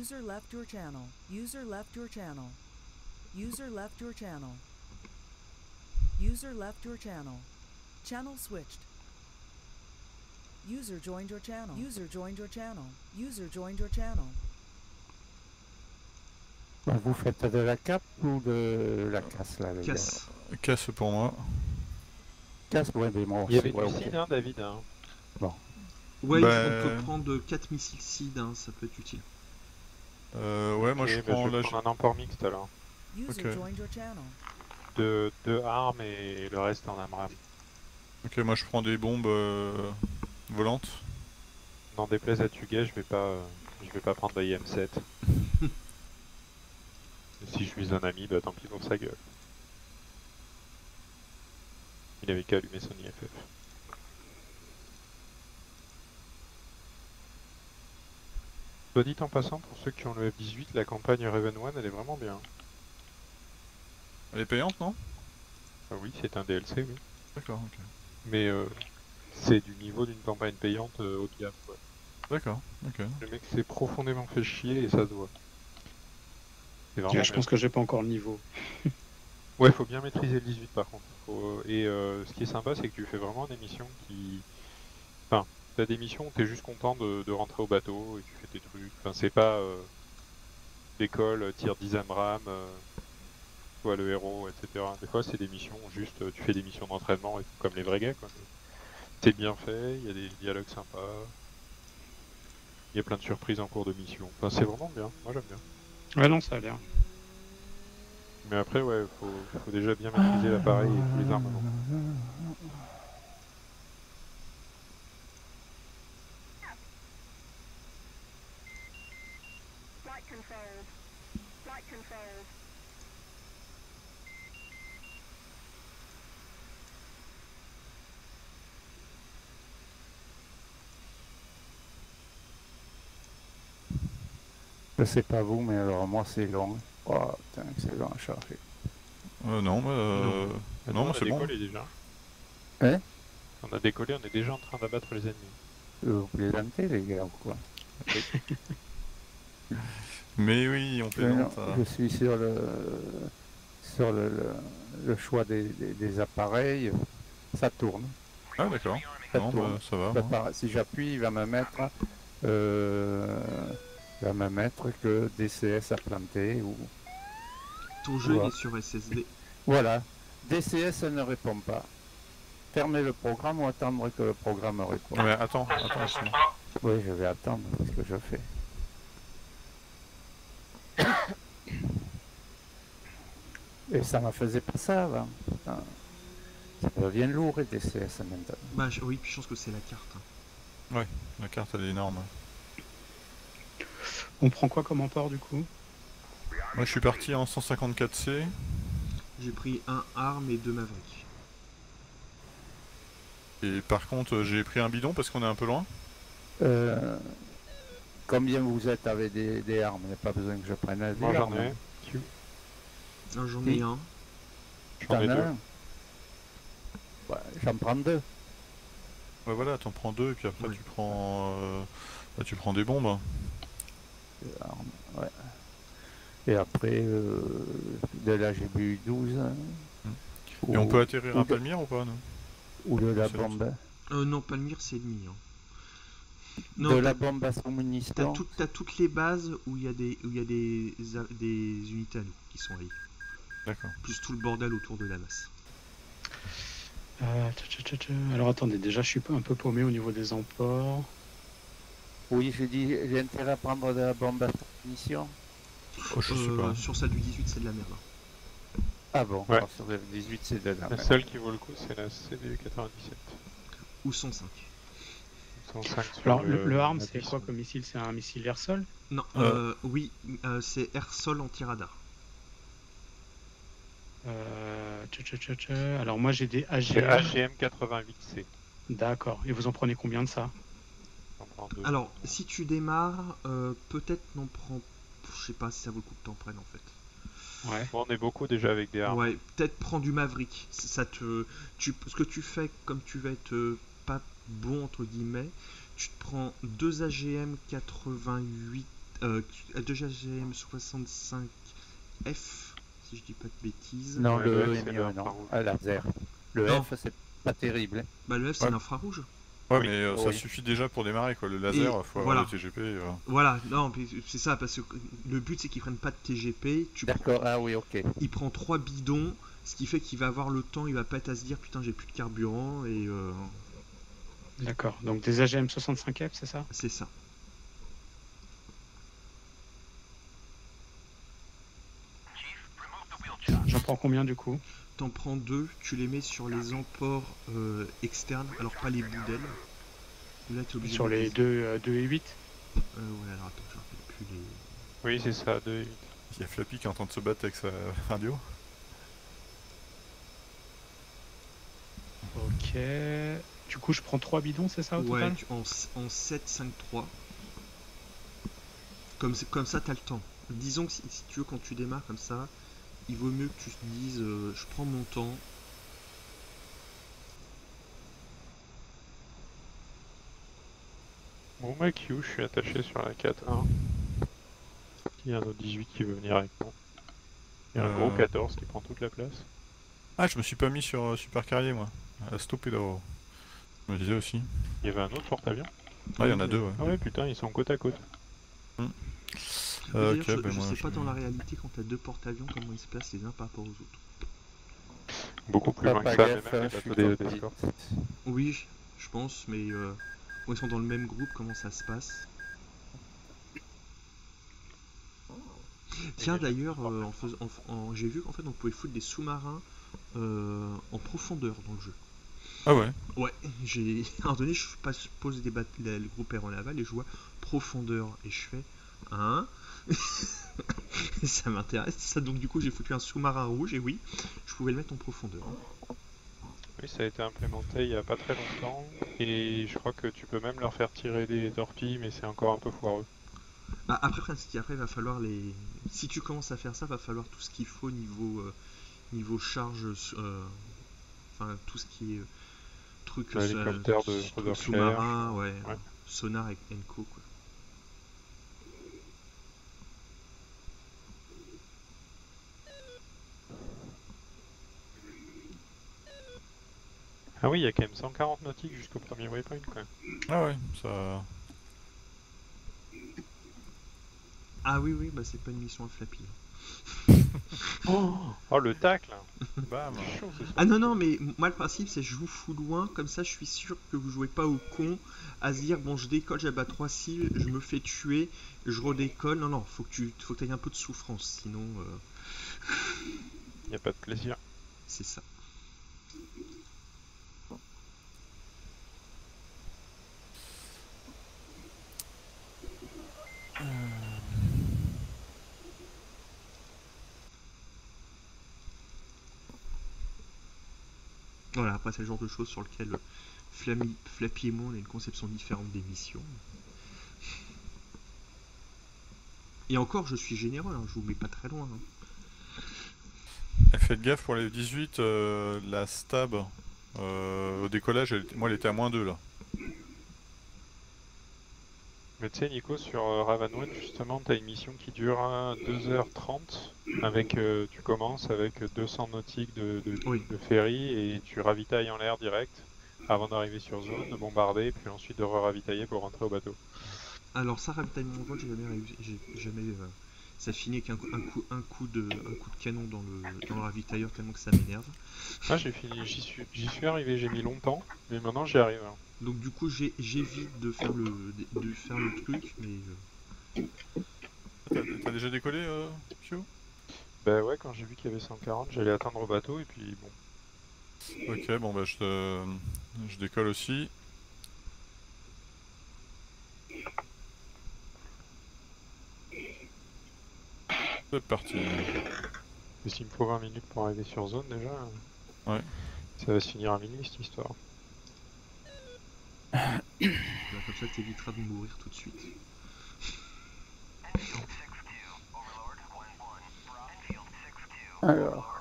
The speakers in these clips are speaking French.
User left your channel. User left your channel. User left your channel. User left your channel. Channel switched. User joined your channel. User joined your channel. User joined your channel. Bah, vous faites de la cape ou de la casse là les gars Casse. Casse pour moi. Casse, ouais, mais moi Il y aussi, avait ouais, du ok. CID, hein, David. hein. Ouais, Bah, on peut prendre 4 missiles SID, hein, ça peut être utile. Euh, ouais, moi je bah, prends je vais prendre un emport mixte alors. Ok. Deux, deux armes et le reste en AMRAM. Ok, moi je prends des bombes euh, volantes. N'en déplaise à Tuga, je vais pas, euh, je vais pas prendre la IM7. Et si je suis un ami, bah tant pis pour sa gueule. Il avait qu'à allumer son IFF. Soit dit en passant, pour ceux qui ont le F18, la campagne Raven One, elle est vraiment bien. Elle est payante, non? Ah oui, c'est un DLC, oui. D'accord, ok. Mais euh, c'est du niveau d'une campagne payante euh, haut de gamme. quoi. D'accord, ok. Le mec s'est profondément fait chier et ça se voit. C'est vraiment je bien. pense que j'ai pas encore le niveau. Ouais, faut bien maîtriser le 18 par contre. Faut- Et euh, ce qui est sympa, c'est que tu fais vraiment des missions qui. Enfin, t'as des missions où t'es juste content de, de rentrer au bateau et tu tes trucs. Enfin, c'est pas euh, l'école, euh, tire 10 amram, euh, toi le héros, etc. Des fois, c'est des missions juste, tu fais des missions d'entraînement comme les vrais gars, quoi. C'est bien fait, il y a des dialogues sympas. Il y a plein de surprises en cours de mission. Enfin, c'est vraiment bien. Moi, j'aime bien. Ouais, non, ça a l'air. Mais après, ouais, faut, faut déjà bien maîtriser l'appareil et tous les armements. Je sais pas vous, mais alors moi c'est long. Oh putain, c'est long à charger. Euh, non, bah, euh... Non, on a c'est bon. décollé déjà. Hein? On a décollé, on est déjà en train d'abattre les ennemis. Euh, Vous plaisantez les gars ou quoi? Mais oui, on Mais plaisante. non, euh. Je suis sur le sur le, le, le choix des, des- des appareils. Ça tourne. Ah d'accord. Ça Non, tourne. bah, ça va. Ça part- si j'appuie, il va me mettre euh, il va me mettre que DCS a planté ou Ton jeu est sur SSD. voilà. DCS ne répond pas. Fermez le programme ou attendre que le programme réponde. Ouais, attends, attends. Oui, je vais attendre ce que je fais. Et ça ne faisait pas ça avant. Ça devient lourd et DCS maintenant. Bah oui, puis je pense que c'est la carte. hein. La carte elle est énorme. On prend quoi comme emport du coup? Moi je suis parti en 154C. J'ai pris un arme et deux Maverick. Et par contre euh, j'ai pris un bidon parce qu'on est un peu loin? Euh, combien vous êtes avec des, des armes? Il n'y a pas besoin que je prenne des Moi j'en armes. ai J'en ai un. J'en ai deux. un? Ouais, J'en prends deux. Ouais voilà, t'en prends deux et puis après tu prends euh, bah, tu prends des bombes. Ouais. Et après, euh, de la GBU-12. hein. Et on peut atterrir à de- Palmyre ou pas nous Ou de la bombe. Euh, non, Palmyre c'est ennemi. Hein. de Non, la t'as- bombe à t'as tout- t'as toutes les bases où il y a des où il y a des, a- des unités à nous qui sont alliées. D'accord. Plus tout le bordel autour de la masse. Euh, tcha, tcha, tcha, tcha. Alors attendez, déjà je suis pas un peu paumé au niveau des emports. Oui, j'ai dit, j'ai intérêt à prendre de la bombe à munitions. Oh, je sais Euh, pas. Sur celle du 18 c'est de la merde. Ah bon, Ouais. alors sur le 18, c'est de la La merde. seule qui vaut le coup, c'est la CB97. Ou 105. 105 sur Alors le, le arme la c'est 10. quoi comme missile? C'est un missile air-sol? Non, Euh. euh, oui, euh, c'est air-sol anti-radar. euh, tcha, tcha, tcha. Alors moi j'ai des AGM. AGM 88C. D'accord. Et vous en prenez combien de ça? Deux. Alors, si tu démarres, euh, peut-être n'en prends. Je sais pas si ça vaut le coup que t'en prennes en fait. Ouais. Bon, on est beaucoup déjà avec des armes. Ouais, peut-être prends du Maverick. Ça te, tu, ce que tu fais, comme tu vas être euh, pas bon entre guillemets, tu te prends deux AGM 88 Euh, 2GM 65F, si je dis pas de bêtises. Non, le le E F, est c'est mieux, non. l'infrarouge. Ah. Le Non. F, c'est pas terrible. hein. Bah, le F, c'est Ouais. l'infrarouge. Ouais, Oui. mais euh, ça oui. suffit déjà pour démarrer quoi. Le laser, Et faut voilà. avoir le TGP. euh. Voilà, non, mais c'est ça, parce que le but c'est qu'il prenne pas de TGP. Tu D'accord, ah oui, ok. il prend 3 bidons, ce qui fait qu'il va avoir le temps, il va pas être à se dire putain, j'ai plus de carburant, et euh, D'accord. Donc des AGM 65F, c'est ça? C'est ça. J'en prends combien du coup? T'en prends deux, tu les mets sur les emports euh, externes, alors pas les bouts d'ailes. Là, t'es obligé Sur de les mettre 2, euh, 2 et 8 Euh, ouais, alors attends, je rappelle plus les. Oui, c'est ça, 2 Il y a Flappy qui est en train de se battre avec sa radio. Ok. Du coup, je prends 3 bidons, c'est ça au Ouais, total? tu- en, en 7, 5, 3. Comme, c'est- comme ça, t'as le temps. Disons que si, si tu veux, quand tu démarres comme ça, il vaut mieux que tu te dises euh, je prends mon temps. Bon, bah, Q, je suis attaché sur la 4-1. Il y a un autre 18 qui veut venir avec moi. Il y a un Euh. gros 14 qui prend toute la place. Ah, je me suis pas mis sur euh, Super Carrier moi. À stopper d'abord. Je me disais aussi. Il y avait un autre porte-avions Ah, il y en a deux, ouais. Ah ouais, putain, ils sont côte à côte. Euh, je, ben je moi, sais je- pas dans la réalité quand t'as deux porte-avions comment ils se placent les uns par rapport aux autres. Beaucoup plus loin que ça, même je d'es- dit. Oui, je pense, mais euh, quand ils sont dans le même groupe, comment ça se passe? Tiens, d'ailleurs, euh, en fais- en- en- j'ai vu qu'en fait on pouvait foutre des sous-marins euh, en profondeur dans le jeu. Ah ouais? Ouais, j'ai. À un moment donné, je passe, pose des bat- le groupe air en aval et je vois profondeur et je fais hein? Ça m'intéresse ça, donc du coup j'ai foutu un sous-marin rouge et oui, je pouvais le mettre en profondeur. Oui, ça a été implémenté il y a pas très longtemps. Et je crois que tu peux même leur faire tirer des torpilles, mais c'est encore un peu foireux. Bah, après, après, va falloir les. Si tu commences à faire ça, va falloir tout ce qu'il faut niveau euh, niveau charge, euh, enfin tout ce qui est euh, truc Ouais, euh, de sous-marin, ouais, ouais. sonar et quoi. Ah oui, il y a quand même 140 nautiques jusqu'au premier waypoint, quoi. Ah ouais, ça. Ah oui, oui, bah c'est pas une mission à Flappy. Oh, le tacle Bam. Chaud, ce. Ah non, non, mais moi le principe c'est je vous fous loin, comme ça je suis sûr que vous jouez pas au con à se dire bon je décolle, j'abat 3 cibles, je me fais tuer, je redécolle. Non, non, faut que tu faut que aies un peu de souffrance, sinon euh, Il n'y a pas de plaisir. c'est ça. Voilà, après c'est le genre de choses sur lequel Flappy et moi on a une conception différente des missions. Et encore, je suis généreux, hein, je vous mets pas très loin. hein. Faites gaffe pour les 18, euh, la stab euh, au décollage, moi elle était à moins 2 là. Mais tu sais, Nico, sur euh, Raven One, justement, tu as une mission qui dure euh, 2h30. Avec, euh, tu commences avec 200 nautiques de, de, Oui. de ferry et tu ravitailles en l'air direct avant d'arriver sur zone, de bombarder, puis ensuite de re-ravitailler pour rentrer au bateau. Alors ça, ravitaillement en vol, j'ai jamais réussi, j'ai jamais, euh, ça finit qu'un coup, un coup, un coup de, un coup de canon dans le, dans le ravitailleur tellement que ça m'énerve. Ah, j'ai fini, j'y suis, j'y suis arrivé, j'ai mis longtemps, mais maintenant j'y arrive. hein. Donc du coup, j'ai- j'évite de faire le, de faire le truc, mais euh, T'as t'as déjà décollé, euh, Pio? Bah ouais, quand j'ai vu qu'il y avait 140, j'allais atteindre au bateau et puis bon. Ok, bon bah je, te- je décolle aussi. C'est parti. Mais s'il me faut 20 minutes pour arriver sur zone déjà, Ouais. ça va se finir à minuit cette histoire. Là, comme ça, t'éviteras de mourir tout de suite. Alors,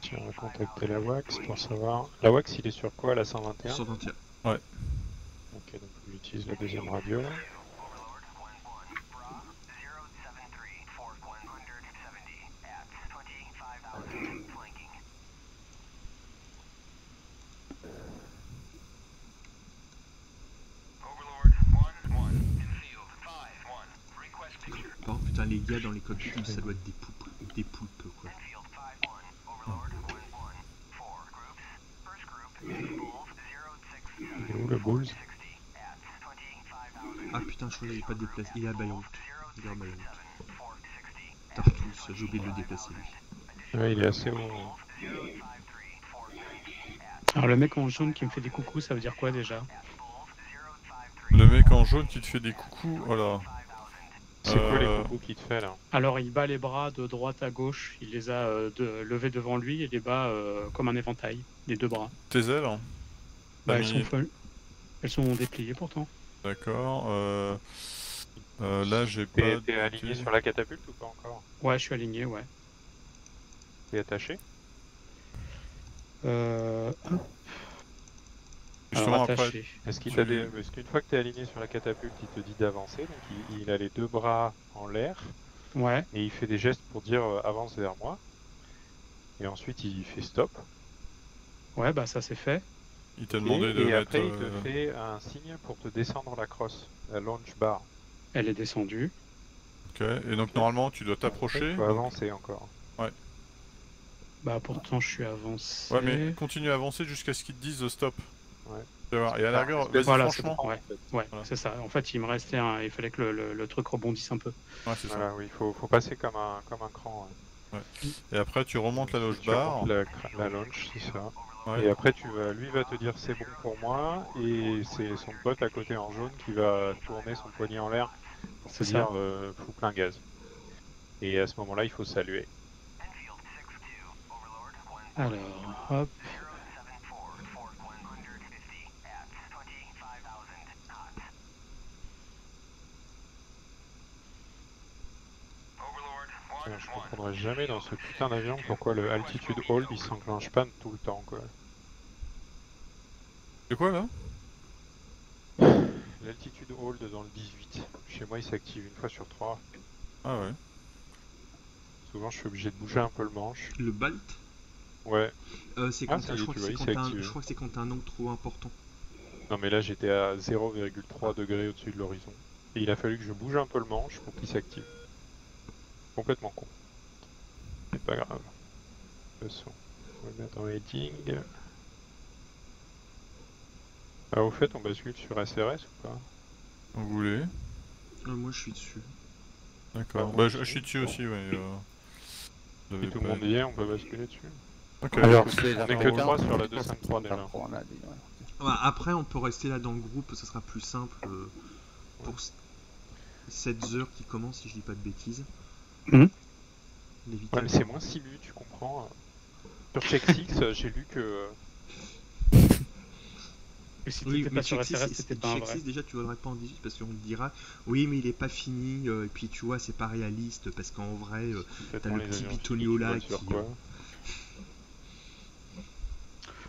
Tiens, on va contacter la WAX pour savoir. La WAX, il est sur quoi, la 121 121. Bon, utilise la deuxième radio putain, les gars dans les cockpits, ça doit être des poulpes, des poulpes quoi. Il est où le Bulls Ah putain, je crois qu'il est pas déplacé. Il est à Beyrouth. Il est à. Tartus, j'ai oublié de le déplacer lui. Ouais, il est assez haut. Alors le mec en jaune qui me fait des coucous, ça veut dire quoi déjà? Le mec en jaune qui te fait des coucous, voilà. C'est quoi les Euh, coucous qu'il te fait là Alors il bat les bras de droite à gauche, il les a euh, de- levés devant lui et les bat euh, comme un éventail, les deux bras. Tes ailes hein Bah, T'as elles, sont folles. elles sont dépliées pourtant. D'accord. Euh... euh, là, j'ai pas. t'es aligné sur la catapulte ou pas encore Ouais, je suis aligné, ouais. T'es attaché Euh... hop, Justement, après, Tu- des... Parce qu'une fois que t'es aligné sur la catapulte, il te dit d'avancer, donc il, il a les deux bras en l'air Ouais, et il fait des gestes pour dire euh, avance vers moi. Et ensuite il fait stop. ouais, bah ça c'est fait. il t'a Et, demandé de et mettre. après il euh, te fait un signe pour te descendre la crosse, la launch bar. Elle est descendue. Ok. Et donc, normalement, tu dois t'approcher. il faut avancer encore. Bah pourtant je suis avancé. Ouais, mais continue à avancer jusqu'à ce qu'ils te disent de stop. Ouais. Tu vas voir. Et à la Ah, rigueur, voilà, franchement. bon, ouais. Ouais, Voilà. c'est ça. En fait, il me restait un... Il fallait que le, le- le truc rebondisse un peu. Ouais, c'est ça. Voilà, oui, il faut, faut passer comme un, comme un cran. ouais. Et après, tu remontes la loge Tu bar. remontes la, la launch, c'est ça. Ouais. Et après, tu vas, lui va te dire c'est bon pour moi, et c'est son pote à côté en jaune qui va tourner son poignet en l'air pour ça. dire euh, fous plein gaz. Et à ce moment-là, il faut saluer. Alors, hop. Je comprendrai jamais dans ce putain d'avion pourquoi le altitude hold il s'enclenche pas tout le temps quoi. C'est quoi là? L'altitude hold dans le 18, chez moi il s'active une fois sur trois. Ah ouais. Souvent je suis obligé de bouger un peu le manche. Le BALT, Ouais, euh, c'est Ah, quand y je crois que quand un- je crois que c'est quand t'as un angle trop important. non mais là j'étais à 0,3 degrés au-dessus de l'horizon. Et il a fallu que je bouge un peu le manche pour qu'il s'active. Complètement con. C'est pas grave. De toute façon, on va le mettre en heading. Ah, au fait, on bascule sur SRS ou pas? Vous voulez? Euh, moi je suis dessus. D'accord. Ouais, Bah, moi je, suis dessus aussi, ouais. Euh... Si tout le monde y est, on peut basculer dessus. Ok. Alors, on est que fréquence, trois sur la c'est 253 déjà. ouais. Ouais, après, on peut rester là dans le groupe, ça sera plus simple euh, pour s- cette heure qui commence, si je dis pas de bêtises. Les Ouais, mais c'est moins simu, tu comprends. Sur Check6, euh, j'ai lu que. euh, Et si Oui, mais sur Check 6, SRS, c'est- c'était pas un Check vrai. 6, déjà tu voudrais pas en 18 parce qu'on te dira oui mais il est pas fini euh, et puis tu vois c'est pas réaliste parce qu'en vrai euh, T'as le petit bitonio là qui, quoi. euh,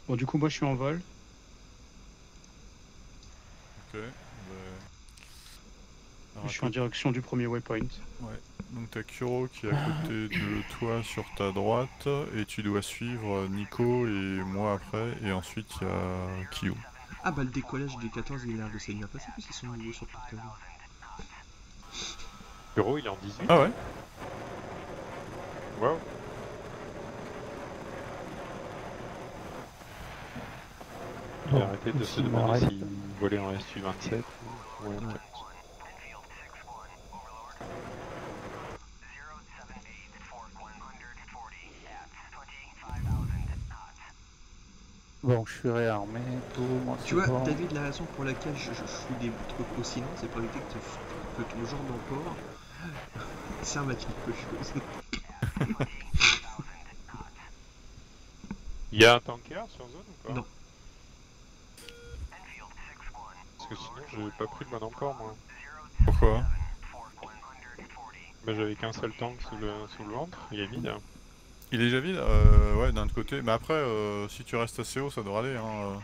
Bon, du coup, moi je suis en vol. Ok. Je suis en direction du premier waypoint. Donc t'as Kuro qui est à côté de toi sur ta droite et tu dois suivre Nico et moi après et ensuite il y a Kyo. ah bah le décollage des 14 il a l'air de s'être bien passé parce qu'ils sont nouveaux sur portable. Bureau, il est en 18. Ah ouais Waouh. Il a arrêté de se demander s'il volait en SU-27 ou en M4. Bon, je suis réarmé, tout, moi Tu vois bon. David la raison pour laquelle je, je fous des trucs aussi longs c'est pour éviter que, te- que ton genre d'emport serve à quelque chose. Il y a un tanker sur zone ou pas? Non. Parce que sinon, j'ai pas pris le bon emport moi. Pourquoi? Bah, j'avais qu'un seul tank sous le, sous le ventre, il est vide. hein. Il est déjà vide euh, Ouais, d'un autre côté. Mais après, euh, si tu restes assez haut, ça devrait aller. Hein. euh.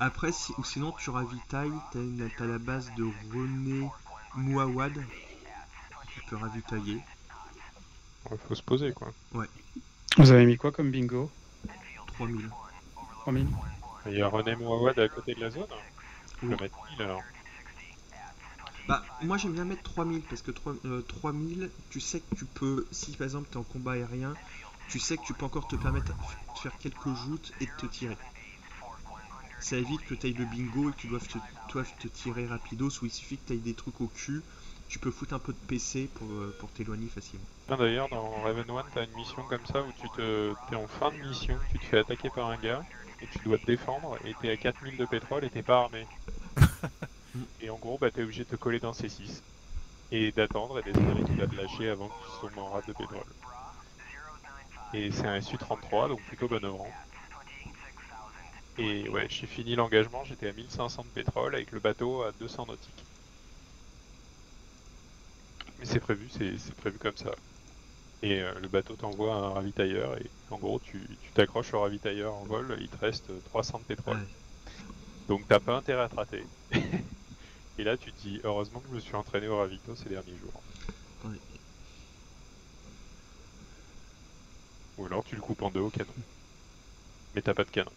Après, si, ou sinon tu ravitailles, t'as la base de René Mouawad. Tu peux ravitailler. Il faut se poser quoi. Vous avez mis quoi comme bingo? 3000. 3000 Il y a René Mouawad à côté de la zone. Je Oui. vais mettre 1000 alors. Bah, moi j'aime bien mettre 3000 parce que 3, euh, 3000, tu sais que tu peux, si par exemple tu es en combat aérien, tu sais que tu peux encore te permettre de faire quelques joutes et de te tirer. Ça évite que tu ailles le bingo et que tu doives te, doives te tirer rapidos ou il suffit que tu ailles des trucs au cul. Tu peux foutre un peu de PC pour, euh, pour t'éloigner facilement. Tiens, D'ailleurs, dans Raven One, t'as une mission comme ça où tu te, t'es en fin de mission, tu te fais attaquer par un gars et tu dois te défendre et t'es à 4000 de pétrole et t'es pas armé. et en gros, bah t'es obligé de te coller dans C6 et d'attendre et d'espérer qu'il va te lâcher avant que tu tombes en rate de pétrole. Et c'est un SU-33, donc plutôt bon rang. Et ouais, j'ai fini l'engagement, j'étais à 1500 de pétrole avec le bateau à 200 nautiques. Mais c'est prévu, c'est prévu comme ça. Et euh, le bateau t'envoie un ravitailleur et en gros tu t'accroches au ravitailleur en vol, il te reste 300 de pétrole. Donc t'as pas intérêt à te rater. et là tu te dis heureusement que je me suis entraîné au ravito ces derniers jours. Ou alors tu le coupes en deux au canon. Mais t'as pas de canon.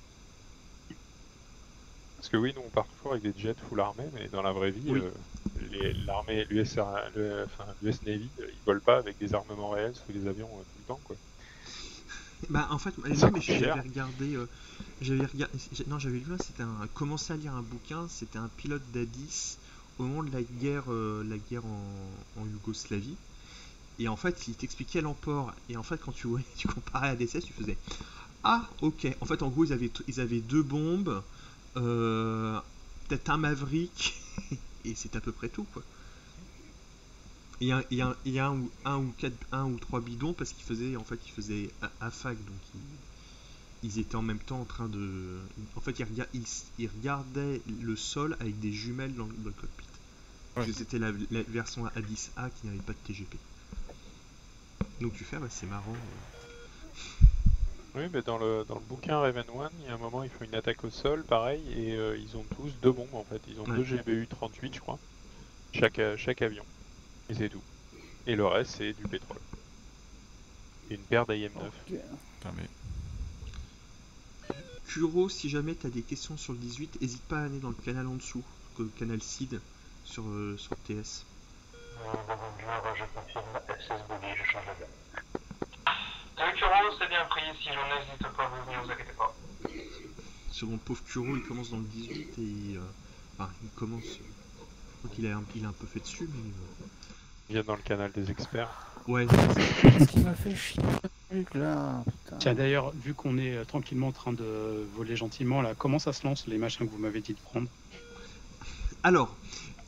Parce que oui, nous on part toujours avec des jets full armés, mais dans la vraie vie, Oui. euh, les- l'armée, l'US, le, enfin, l'US Navy, euh, ils volent pas avec des armements réels sur des avions euh, tout le temps, quoi. Bah en fait, j'avais regardé, euh, j'avais regardé, non j'avais lu c'était un, commencé à lire un bouquin, c'était un pilote d'A10 au moment de la guerre, euh, la guerre en, en Yougoslavie, et en fait il t'expliquait l'emport, et en fait quand tu tu comparais à DSS, tu faisais ah ok, en fait en gros ils avaient, ils avaient deux bombes, euh, peut-être un Maverick, et c'est à peu près tout quoi. Et un, et un, et un ou, un, ou quatre, un ou trois bidons parce qu'ils faisaient en fait ils faisaient AFAC donc ils, ils étaient en même temps en train de en fait ils, rega- ils, ils regardaient le sol avec des jumelles dans, le- dans le cockpit. C'était la, la version A10A qui n'avait pas de TGP donc tu fais ah bah, c'est marrant Oui, mais dans le, dans le bouquin Raven One, il y a un moment, ils font une attaque au sol, pareil, et euh, ils ont tous deux bombes en fait. Ils ont Ouais. deux GBU 38, je crois, chaque, euh, chaque avion. Et c'est tout. Et le reste, c'est du pétrole. Et une paire d'IM-9. Putain, mais Kuro si jamais tu as des questions sur le 18 n'hésite pas à aller dans le canal en dessous le canal SID sur, euh, sur TS Bonjour, je confirme SS je change d'avion. Le Kuro, c'est bien pris, si j'en n'hésite pas, vous ne vous inquiétez pas. Sur mon pauvre Kuro, il commence dans le 18 et. euh, enfin, il commence. Je crois qu'il a, un- il a un peu fait dessus, mais. euh, Ils viennent dans le canal des experts. Ouais, Qu'est-ce qui m'a fait chier ce truc là putain. Tiens, d'ailleurs, vu qu'on est euh, tranquillement en train de voler gentiment, là, comment ça se lance les machins que vous m'avez dit de prendre? Alors,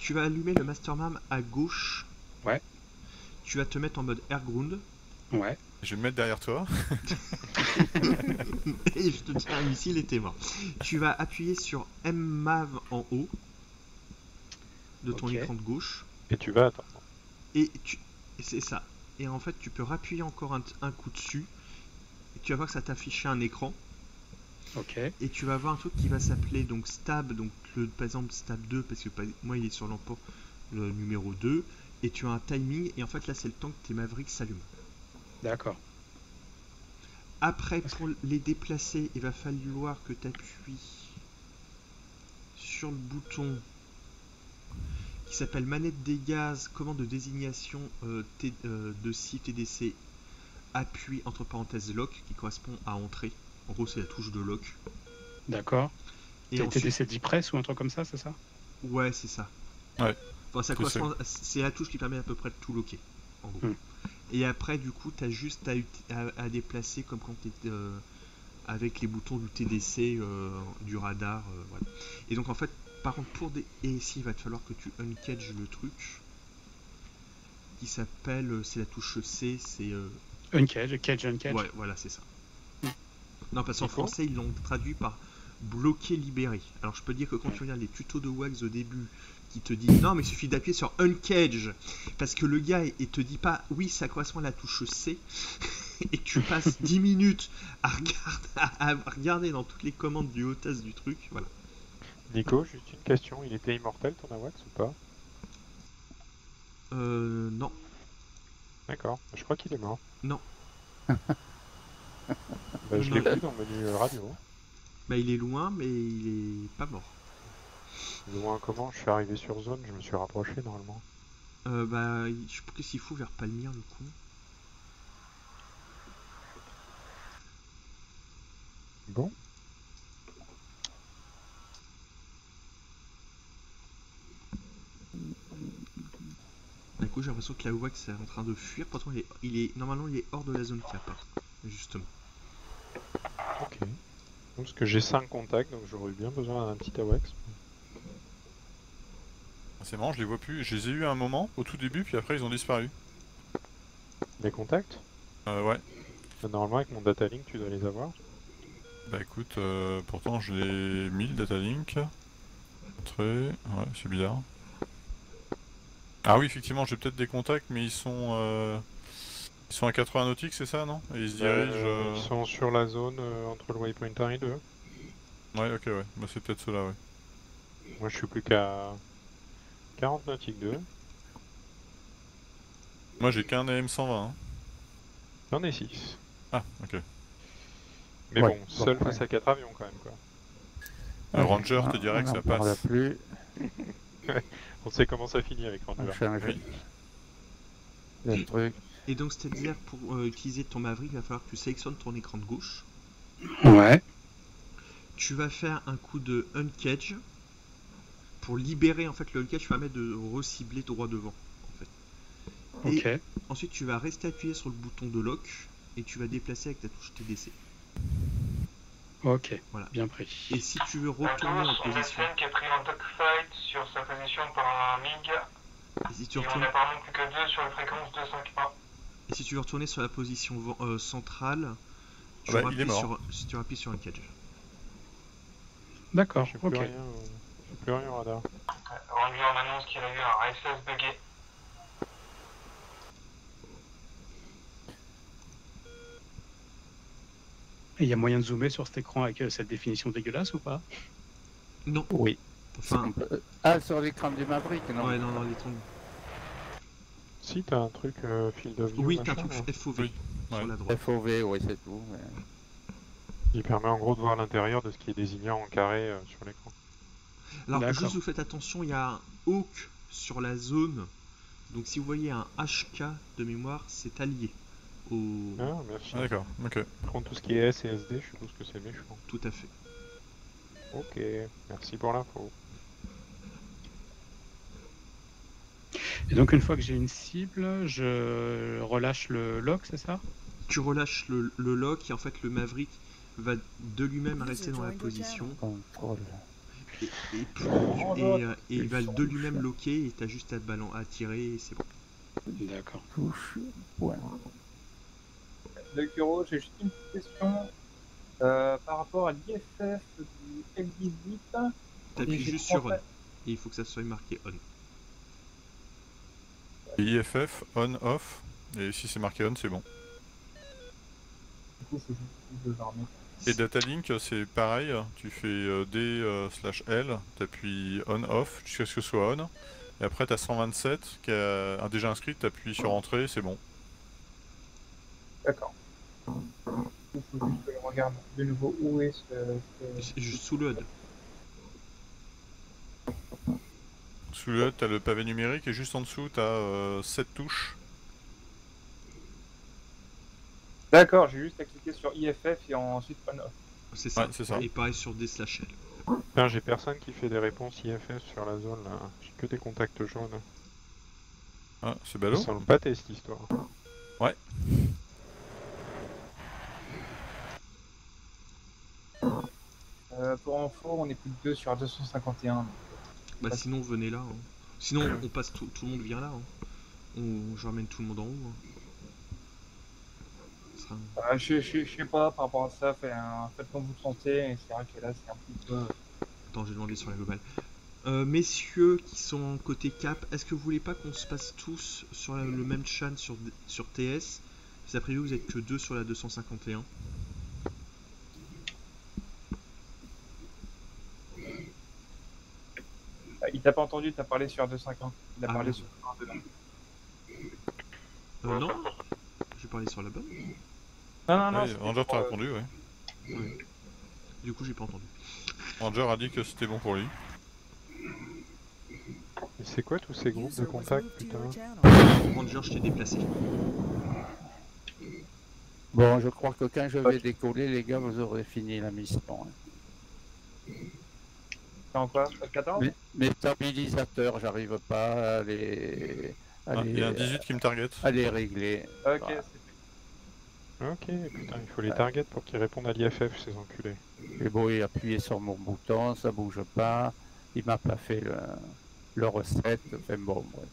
tu vas allumer le Masterman à gauche. Ouais. Tu vas te mettre en mode airground. Ouais. je vais me mettre derrière toi. et je te tiens un missile et t'es mort. Tu vas appuyer sur MMAV en haut de ton écran de gauche. Et tu vas attendre. Et tu... c'est ça. Et en fait, tu peux rappuyer encore un, un coup dessus. Et tu vas voir que ça t'affiche un écran. Et tu vas avoir un truc qui va s'appeler donc stab donc le, par exemple stab 2 parce que moi il est sur l'emport le numéro 2 et tu as un timing et en fait là c'est le temps que tes mavericks s'allument. D'accord. après pour les déplacer il va falloir que tu appuies sur le bouton qui s'appelle manette des gaz commande de désignation euh, T- euh, de site TDC appui entre parenthèses lock qui correspond à entrée en gros c'est la touche de lock D'accord. et T'as ensuite TDC 10 press ou un truc comme ça, c'est ça? Ouais, c'est ça. Ouais. Enfin, ça C'est correspond. à- C'est la touche qui permet à peu près de tout loquer. En gros. Hmm. Et après, du coup, tu as juste à, ut- à- à déplacer comme quand tu es avec les boutons du TDC, euh, du radar. euh, voilà. Et donc, en fait, par contre, pour des. Et ici, il va te falloir que tu uncage le truc. Qui s'appelle. euh, C'est la touche C, c'est. euh, Uncage, cage, uncage. Ouais, voilà, c'est ça. Non, parce qu'en français, ils l'ont traduit par bloquer, libérer. Alors, je peux dire que quand tu regardes les tutos de Wags au début, qui te disent non, mais il suffit d'appuyer sur Uncage, parce que le gars, il te dit pas oui, ça correspond à la touche C, et que tu passes 10 minutes à regarder, à, à regarder dans toutes les commandes du hôtesse du truc, voilà. Nico, juste une question, il était immortel ton Awax ou pas? Euh, non. D'accord, je crois qu'il est mort. Non. Bah, je l'ai vu dans le menu radio. Bah, il est loin, mais il est pas mort. Loin comment Je suis arrivé sur zone, je me suis rapproché normalement. Euh, bah, je qu'est-ce qu'il faut vers Palmyre, du coup. Bon. Du coup, j'ai l'impression que la Wax est en train de fuir. Pourtant, il est, il est- normalement, il est hors de la zone cap. hein, Justement. Ok. Parce que j'ai 5 contacts, donc j'aurais eu bien besoin d'un petit Awax. C'est marrant, je les vois plus. Je les ai eu un moment, au tout début, puis après ils ont disparu. Les contacts? Euh, ouais. Bah, Normalement, avec mon data link, tu dois les avoir. Bah écoute, euh, pourtant je l'ai mis le data link. Entrée, ouais, c'est bizarre. Ah oui, effectivement, j'ai peut-être des contacts, mais ils sont, euh, ils sont à 80 nautiques, c'est ça, non? Ils se dirigent. Euh, euh, Ils sont sur la zone euh, entre le waypoint 1 et 2. Ouais, ok, ouais. Bah c'est peut-être ceux-là, ouais. Moi, je suis plus qu'à 40 nautiques 2. Moi j'ai qu'un AM120. hein. J'en ai 6. Ah, ok. Mais Ouais, bon, seul bon, face à 4 avions quand même. quoi. Le Ranger te dirait que on ça passe. plus. On sait comment ça finit avec On Ranger. change Oui. le truc. Et donc, c'est-à-dire, pour euh, utiliser ton Maverick, il va falloir que tu sélectionnes ton écran de gauche. Ouais. Tu vas faire un coup de uncage pour libérer en fait le uncage. Tu vas mettre de recibler droit devant. En fait. Et Ok. ensuite, tu vas rester appuyé sur le bouton de lock et tu vas déplacer avec ta touche TDC. Ok. Voilà. Bien pris. Et si tu veux retourner en Tous, on a position, qui a pris en dogfight sur sa position par un MiG. et si tu retournes, n'a apparemment plus que deux sur les fréquences 251. Et si tu veux retourner sur la position euh, centrale, tu, Bah, il rappuies est mort. sur, si tu rappuies sur uncage. D'accord. J'ai plus, Ok. rien, euh, plus rien au radar. Ranger m'annonce qu'il a eu un SS buggé. Et il y a moyen de zoomer sur cet écran avec euh, cette définition dégueulasse ou pas? Non. Oui. Enfin, Ah, sur l'écran du Maverick, non ouais, non, non, les trucs. Si, t'as un truc euh, field of view, Oui, t'as un truc FOV Oui, sur ouais. la droite. FOV, oui, c'est tout. mais- qui permet en gros de voir l'intérieur de ce qui est désigné en carré euh, sur l'écran. Alors, juste vous faites attention, il y a un hawk sur la zone. Donc, si vous voyez un HK de mémoire, c'est allié au. Ah, merci. Ah, D'accord, ok. Par contre, tout ce qui est S et SD, je suppose que c'est méchant. Tout à fait. Ok, merci pour l'info. Et donc une fois que j'ai une cible, je relâche le lock, c'est ça? Tu relâches le, le lock et en fait, le Maverick va de lui-même rester dans la position Contrôle. et, et, plus- et, et il va de lui-même loquer et t'as juste à, ballon, à tirer et c'est bon. D'accord. Le Kuro, j'ai juste une petite question. Euh, par rapport à l'IFF du F-18, T'appuies juste sur on et il faut que ça soit marqué on. Et IFF, on, off. Et si c'est marqué on, c'est bon. du coup, faut juste. Et Datalink, c'est pareil. Tu fais euh, D euh, slash L, t'appuies on, off jusqu'à ce que ce soit on. Et après, t'as 127 qui a déjà inscrit, t'appuies sur entrée, c'est bon. D'accord. Il faut juste que je regarde de nouveau où est ce. ce- C'est Juste sous le HUD. Sous le t'as le pavé numérique et juste en dessous, t'as euh, 7 touches. D'accord, j'ai juste à cliquer sur IFF et ensuite on-off. C'est ça. Ouais, c'est ça. Et pareil sur D slash L. J'ai personne qui fait des réponses IFF sur la zone là. J'ai que des contacts jaunes. Ah, c'est Ça ballot. semble pas cette histoire. Euh, pour info, on est plus de 2 sur 251. Bah sinon venez là. hein. Sinon on passe tout, tout le monde vient là. hein. On, je ramène tout le monde en haut. hein. Euh, je, je, je sais pas par rapport à ça, fait faites comme vous le sentez, c'est vrai que là c'est un petit peu. Attends, j'ai demandé sur la globale. Euh, messieurs qui sont côté cap, est-ce que vous voulez pas qu'on se passe tous sur la- le même chan sur, sur TS C'est a priori vous êtes que deux sur la 251. Il t'a pas entendu, t'as parlé sur 2.50. Il a Ah, parlé sur 1.2. Euh, non J'ai parlé sur la bonne Non, non, non. Ouais, Ranger t'a euh, répondu, ouais. Ouais. Du coup, j'ai pas entendu. Ranger a dit que c'était bon pour lui. Et c'est quoi tous ces groupes de contacts, putain? Ranger, je t'ai déplacé. Bon, je crois que quand je vais décoller, les gars, vous aurez fini la mission. hein. En quoi 14 Mes, stabilisateurs, j'arrive pas à les, à Ah, les, il y a un 18 qui me target. à les régler. Ok, Voilà. c'est Ok, putain, il faut les targets pour qu'ils répondent à l'IFF, ces enculés. J'ai beau y appuyer sur mon bouton, ça bouge pas. Il m'a pas fait le, le recette. Enfin bon, bref.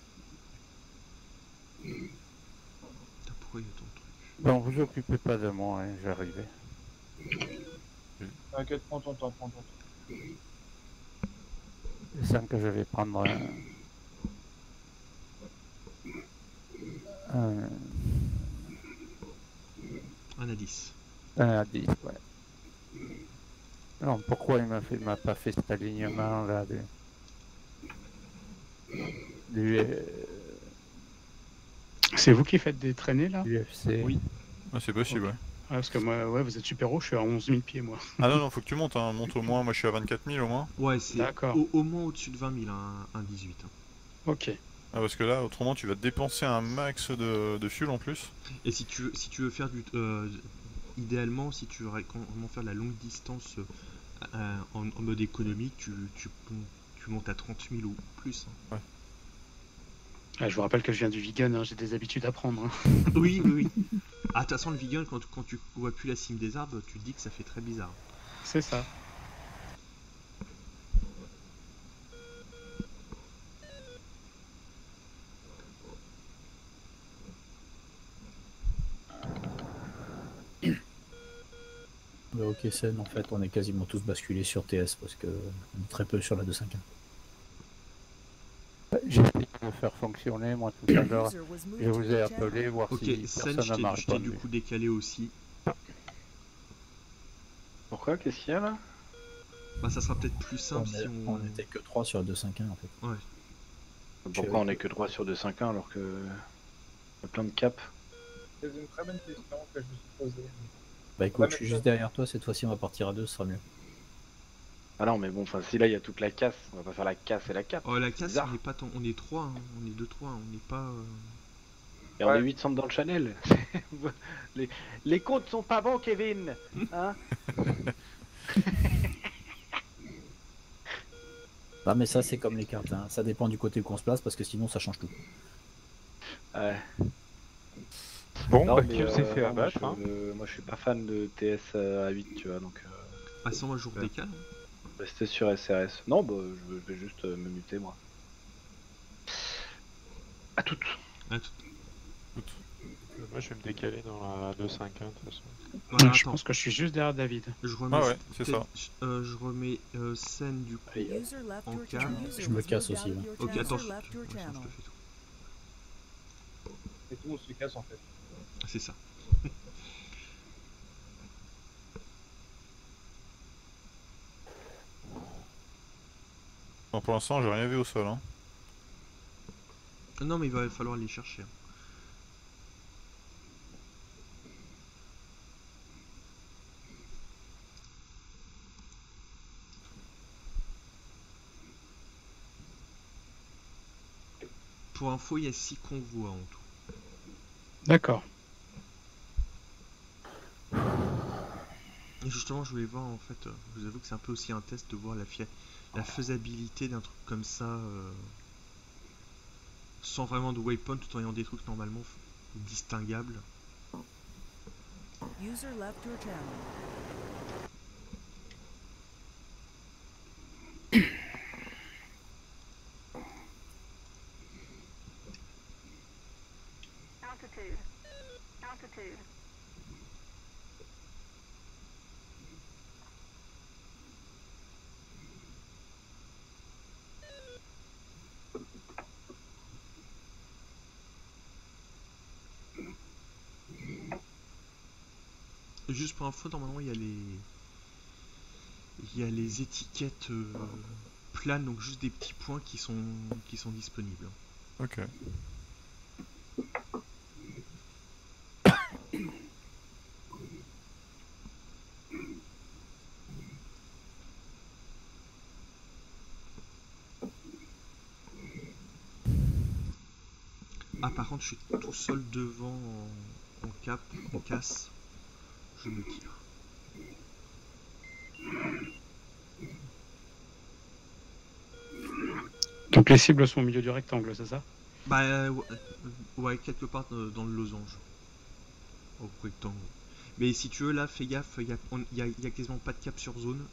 Y a ton truc Bon, vous occupez pas de moi, hein, j'arrivais. T'inquiète, prends ton temps, prends ton temps. Je sens que je vais prendre un... un, Un à 10. un à 10, ouais. Non, pourquoi il m'a fait, il m'a pas fait cet alignement là du, du, euh, C'est vous qui faites des traînées là? du UFC Oui. Ah, c'est possible, ouais. Ah, Parce que moi, ouais, vous êtes super haut, je suis à 11 000 pieds moi. Ah non, non, faut que tu montes, hein. monte au moins, moi je suis à 24 000 au moins. Ouais, c'est D'accord. au, au moins au-dessus de 20 000, un, un 18. hein. Ok. Ah, parce que là, autrement, tu vas dépenser un max de, de fuel en plus. Et si tu veux, si tu veux faire du. euh, idéalement, si tu veux vraiment faire de la longue distance euh, en, en mode économique, tu, tu, tu montes à 30 000 ou plus. hein. Ah, je vous rappelle que je viens du vegan, hein, j'ai des habitudes à prendre. hein. Oui, oui, oui. Ah, de toute façon, le vegan, quand, quand tu vois plus la cime des arbres, tu te dis que ça fait très bizarre. C'est ça. Le hockey scène, en fait, on est quasiment tous basculés sur TS parce que on est très peu sur la 2.5. Faire fonctionner, moi tout à l'heure. Je vous ai appelé, voir Ok, si Sen, personne t'ai répondu. du coup décalé aussi. Pourquoi? Qu'est-ce qu'il y a là? Bah, ça sera peut-être plus On, simple est- si on. on était que 3 sur la 2.5.1 en fait. Ouais. Pourquoi on est que 3 sur 2.5.1 alors que. Il y a plein de caps? C'est une très bonne question que je me suis posée. Bah écoute, je suis juste derrière toi, cette fois-ci on va partir à 2, ce sera mieux. Ah non, mais bon, enfin, si là il y a toute la casse, on va pas faire la casse et la cape. Oh, la casse, bizarre. on est pas tant- on est 3, hein. on est 2-3, on n'est pas. euh, Et on est 800 dans le channel. les, les comptes sont pas bons, Kevin Hein Bah mais ça c'est comme les cartes, hein. ça dépend du côté où on se place parce que sinon ça change tout. Ouais. Bon, Non, bah, s'est euh, fait non, moi, Hein. euh, moi je suis pas fan de TS à 8, tu vois, donc euh, Ah, moi, je Ouais. décale. Rester sur SRS. Non, bah je, vais juste euh, me muter moi. À toutes. Ah, tout- Euh, Moi je vais me décaler dans la 2.5.1 de toute façon. Voilà, je attends, pense que je suis juste derrière David. je remets. Ah ouais, c'est ça. euh, je remets euh, scène du coup. User left En. User Je me casse aussi, là. Ok, attends, User je, te fais tout. Et tout monde se casse en fait. C'est ça. Bon, pour l'instant, j'ai rien vu au sol. Hein. Non, mais il va falloir les chercher. Pour info, il y a 6 convois en tout. D'accord. Et justement, je voulais voir en fait, euh, je vous avoue que c'est un peu aussi un test de voir la, fia- la faisabilité d'un truc comme ça, euh, sans vraiment de waypoint, tout en ayant des trucs normalement distinguables. User left your channel. Juste pour info, normalement, il y a les, il y a les étiquettes euh, plane, donc juste des petits points qui sont, qui sont disponibles. Ok. Ah, par contre, je suis tout seul devant en, en cap, en casse. Je me tire. Donc les cibles sont au milieu du rectangle, c'est ça? Bah, euh, ouais, ouais, quelque part euh, dans le losange. Au rectangle. Mais si tu veux, là, fais gaffe, il y a, on- y a- y a quasiment pas de cap sur zone.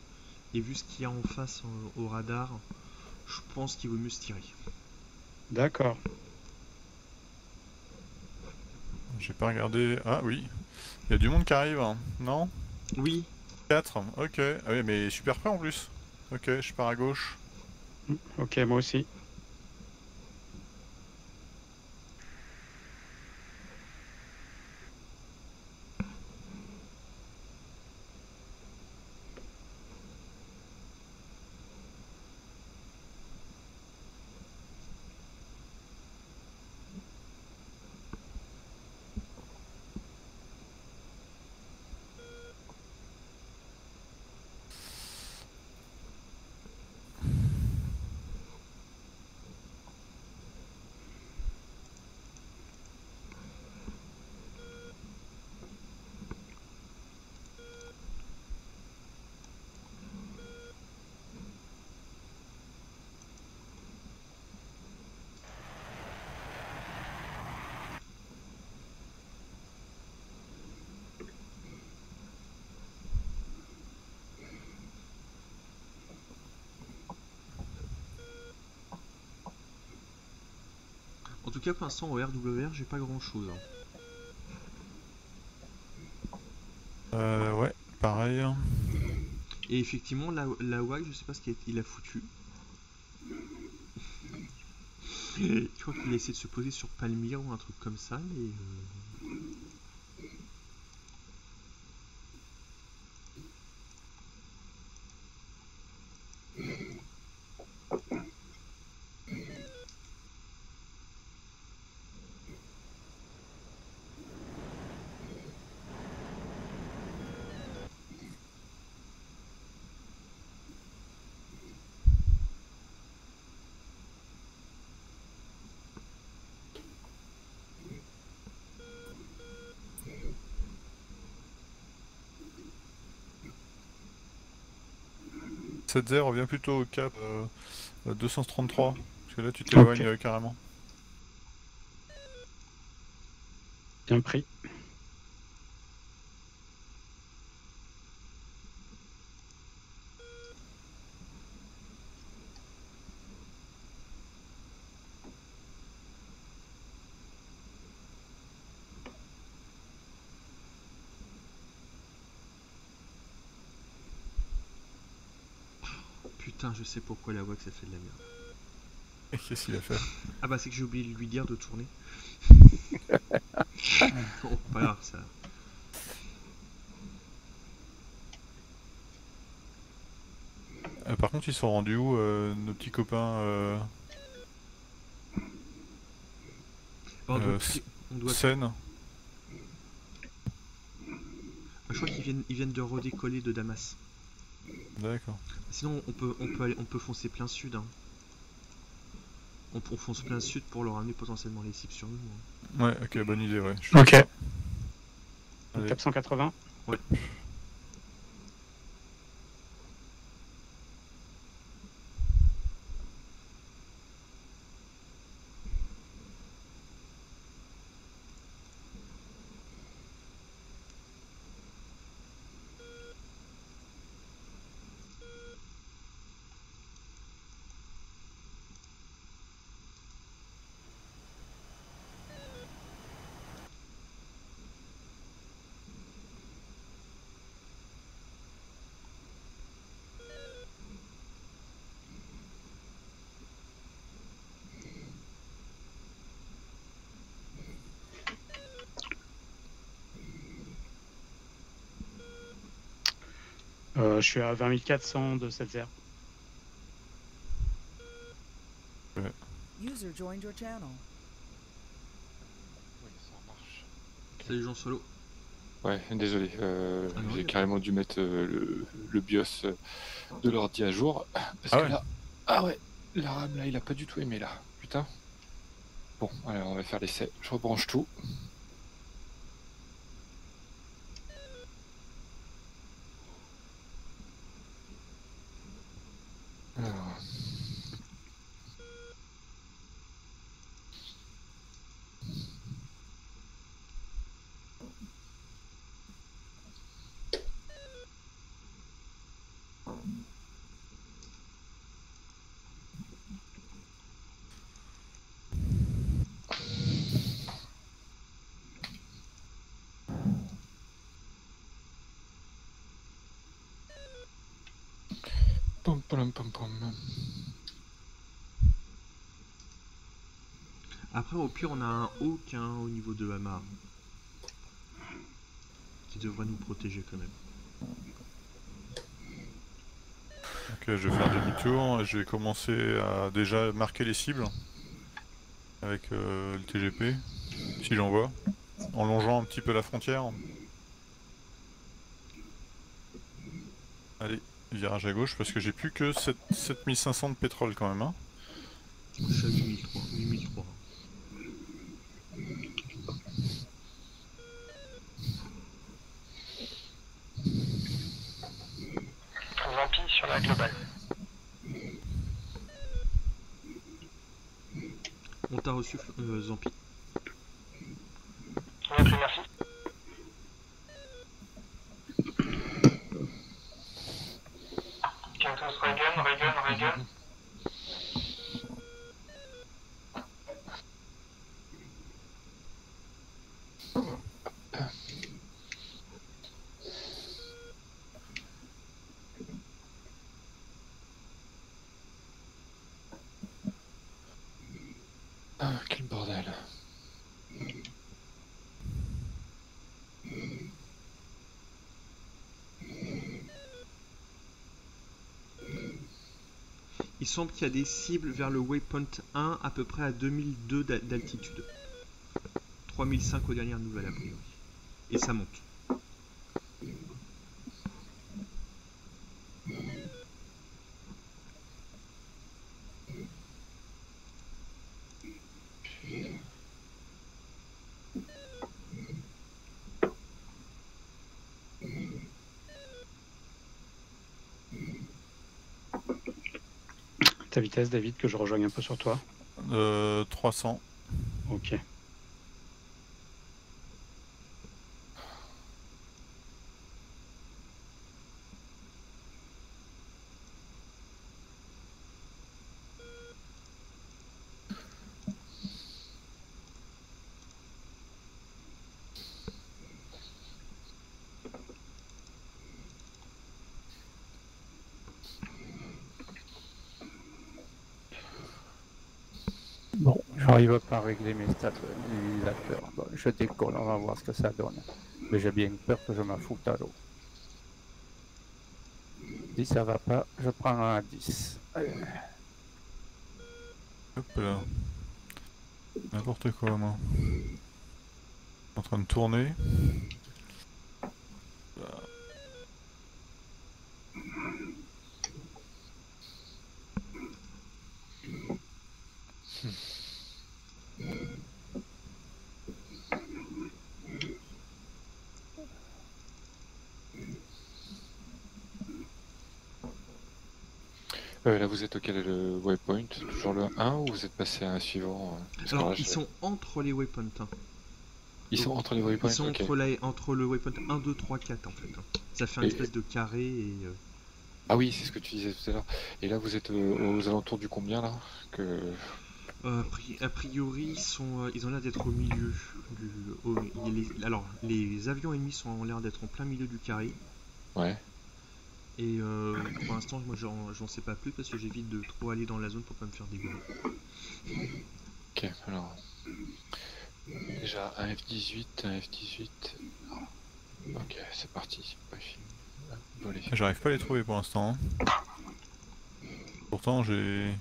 Et vu ce qu'il y a en face euh, au radar, je pense qu'il vaut mieux se tirer. D'accord. J'ai pas regardé. Ah oui. Il y a du monde qui arrive, hein. non? Oui. 4, ok. Ah oui, mais super près en plus. Ok, je pars à gauche. Ok, moi aussi. Tout cas, pour l'instant, au RWR, j'ai pas grand chose. Euh, ouais, pareil. Et effectivement, la, la WAG, je sais pas ce qu'il a foutu. Je crois qu'il a essayé de se poser sur Palmyre ou un truc comme ça, mais. euh, Cette z revient plutôt au cap euh, euh, 233. Parce que là, tu t'éloignes euh, carrément. Bien pris. Putain, je sais pourquoi la WAG ça fait de la merde. Qu'est-ce qu'il a fait Ah bah c'est que j'ai oublié de lui dire de tourner. pas grave, ça. Euh, Par contre, ils sont rendus où, euh, nos petits copains euh, Bon, on doit euh, on doit- Seine Je crois qu'ils viennent, ils viennent de redécoller de Damas. D'accord. Sinon, on peut, on peut, aller, on peut foncer plein sud. Hein. On, on fonce plein sud pour leur amener potentiellement les cibles sur nous. hein. Ouais, ok, bonne idée, ouais. Ok. d'accord. Allez. 480 Ouais. Euh, je suis à 20 de 7 0 Ouais. User joined your channel. Salut Jean Solo. Ouais, désolé, euh, ah j'ai carrément dû mettre euh, le, BIOS euh, de l'ordi à jour. Parce ah que ouais. là. Ah ouais, la RAM là, il a pas du tout aimé là. Putain. Bon, allez, on va faire l'essai. Je rebranche tout. Alors. Après, au pire, on a un Hawk hein, au niveau de Hamar. Qui devrait nous protéger quand même. Ok, je vais faire demi-tour et je vais commencer à déjà marquer les cibles avec euh, le TGP, si j'en vois, en longeant un petit peu la frontière. Allez, virage à gauche parce que j'ai plus que 7 7500 de pétrole quand même. Hein. Je suis à 8003. 8003. Zampi sur la globale. On t'a reçu, euh, Zampi. Ok, merci. Kentos Reagan, Reagan, Reagan. Semble qu'il y a des cibles vers le waypoint 1 à peu près à 2002 d'a- d'altitude. 3005 aux dernières nouvelles a priori. Et ça monte. Ta vitesse, David, que je rejoigne un peu sur toi. Euh, 300. Ok. Bon, j'arrive pas régler mes stabilisateurs. Bon, je décolle, on va voir ce que ça donne. Mais j'ai bien peur que je me foute à l'eau. Si ça va pas, je prends un à 10. Allez. Hop là. N'importe quoi, moi. En train de tourner. Êtes auquel le waypoint? Toujours le 1 ou vous êtes passé à un suivant euh, Alors, ils sont entre les waypoints. hein. Ils sont entre les waypoints Ils sont entre, la- entre le waypoint 1, 2, 3, 4 en fait. hein. Ça fait un Et- espèce de carré et. euh, Ah oui, c'est ce que tu disais tout à l'heure. Et là, vous êtes euh, aux alentours du combien là? Que... a pri- a priori, ils, sont, ils ont l'air d'être au milieu. Du, au- les- alors, les avions ennemis sont, ont l'air d'être en plein milieu du carré. Ouais. Et euh, pour l'instant, moi j'en j'en sais pas plus parce que j'évite de trop aller dans la zone pour pas me faire dégommer. Ok, alors. Déjà un F18, un F18. Ok, c'est parti. J'arrive pas à les trouver pour l'instant. hein. Pourtant, j'ai.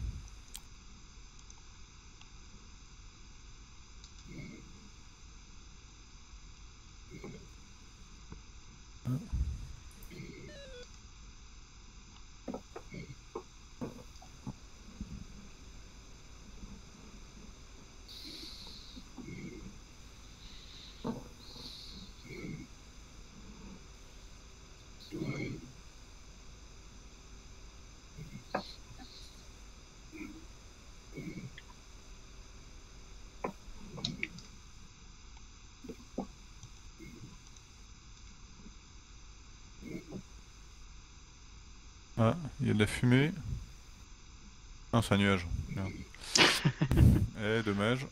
Ah, il y a de la fumée. Non, c'est un nuage. Merde. eh, dommage.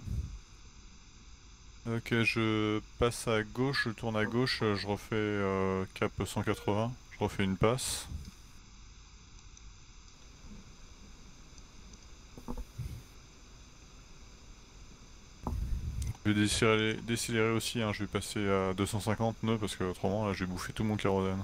Ok, je passe à gauche, je tourne à gauche, je refais euh, cap 180, je refais une passe. Je vais décélérer, décélérer aussi, hein, je vais passer à 250 nœuds parce que autrement là je vais bouffer tout mon kérosène.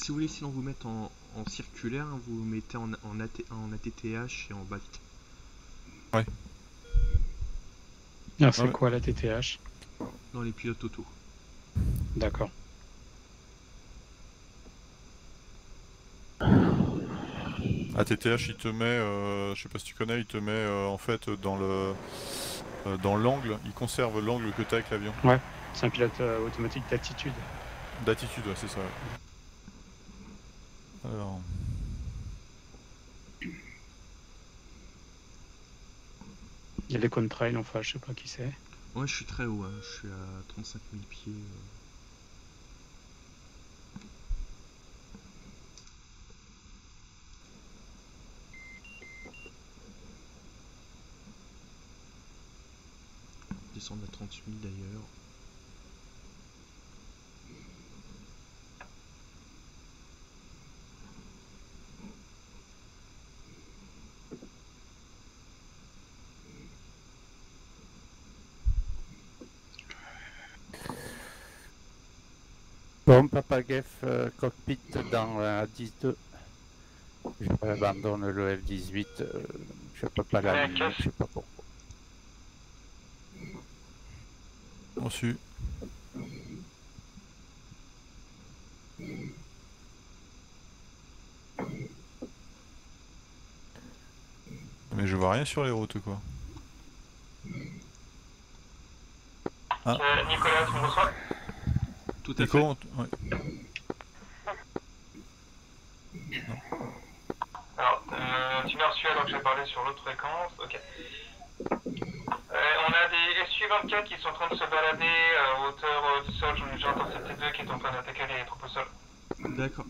Si vous voulez sinon vous mettre en, en circulaire, hein, vous mettez en, en, AT en ATTH et en byte. Ah, c'est Ouais. quoi la TTH Dans les pilotes auto. D'accord. À TTH il te met, euh, je sais pas si tu connais, il te met euh, en fait dans le euh, dans l'angle, il conserve l'angle que t'as avec l'avion. C'est un pilote euh, automatique d'attitude. D'attitude, ouais, c'est ça. ouais. Alors. Il y a les contrails, enfin, je sais pas qui c'est. Ouais, je suis très haut, hein, je suis à 35 000 pieds. euh. Descendre à 30 000 d'ailleurs. Bon, Papa Geff, euh, cockpit dans la 10-2. J'abandonne le F-18, euh, je peux pas Geff. je sais pas pourquoi. Reçu. Mais je vois rien sur les routes quoi. Ah. Euh, Nicolas, tu me reçois Tout à Nico, fait. on t- ouais. Alors, euh, tu m'as reçu alors que j'ai parlé sur l'autre fréquence. Ok. Euh, on a des SU-24 qui sont en train de se balader euh, à hauteur euh, du sol. J'entends CT2 qui est en train d'attaquer les troupes au sol. D'accord.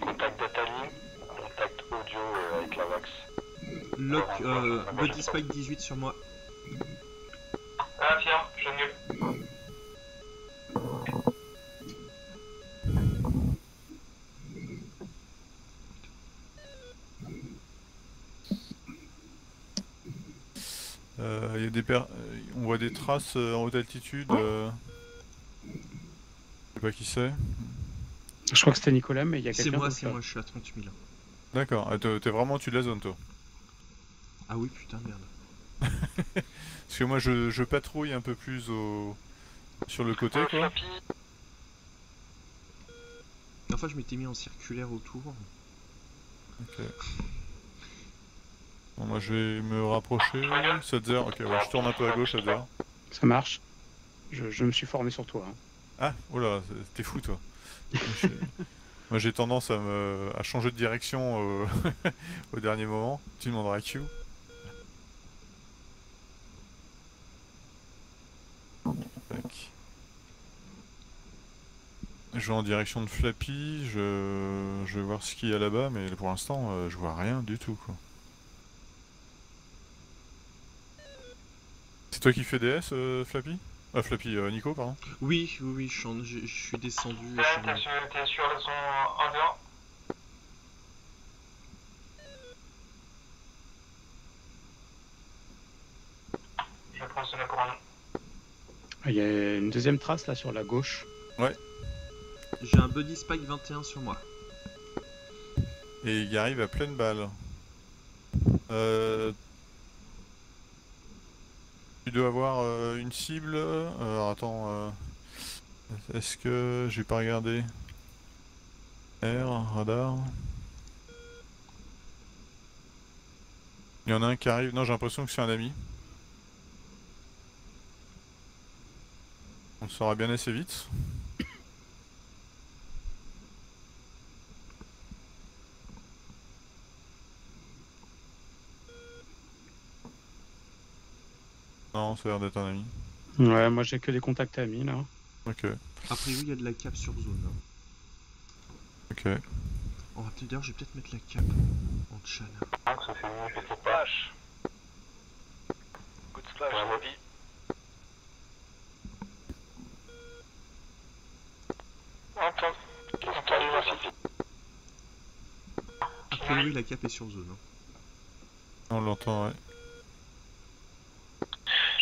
Contact data link, contact audio euh, avec la VAX. Lock, euh, Body Spike 18 sur moi. Traces euh, en haute altitude. euh, Je sais pas qui c'est. Je crois que c'était Nicolas, mais il y a C'est quelqu'un moi, d'autre, c'est moi, je suis à 30 000. D'accord, ah, t'es vraiment au-dessus de la zone toi. Ah oui, putain, merde. Parce que moi je, je patrouille un peu plus au sur le côté quoi. Enfin, je m'étais mis en circulaire autour. Ok. Bon, moi je vais me rapprocher. 7 heures, ok, ouais, je tourne un peu à gauche, 7 heures. Ça marche. Je, je me suis formé sur toi. hein. Ah, oh là, c'est- t'es fou toi. Moi, j'ai- tendance à, me, à changer de direction au, au dernier moment. Tu demanderas à Q. Je vais en direction de Flappy, je, je vais voir ce qu'il y a là-bas, mais pour l'instant euh, je vois rien du tout quoi. C'est toi qui fais DS, euh, Flappy Ah, Flappy, euh, Nico, pardon Oui, oui, oui, je suis, en- je, je suis descendu. suis t'es sur, t'es sur la zone en dehors Je prends cela pour un nom. Ah, Il y a une deuxième trace là sur la gauche. J'ai un Body Spike 21 sur moi. Et il arrive à pleine balle. Euh... Tu dois avoir euh, une cible. euh, Alors attends. euh, Est-ce que j'ai pas regardé R, radar. Il y en a un qui arrive. Non, j'ai l'impression que c'est un ami. On le saura bien assez vite. Non, ça a l'air d'être un ami. Ouais, moi j'ai que des contacts amis là. Ok, A priori, il y a de la cape sur zone. hein. ok. On va peut-être d'ailleurs, je vais peut-être mettre la cape en chan. Donc ça fait mieux, je sais pas. Good splash, Ouais, ouais. Bobby. Entendu, entendu, merci. A priori, la cape est sur zone. hein. On l'entend, ouais.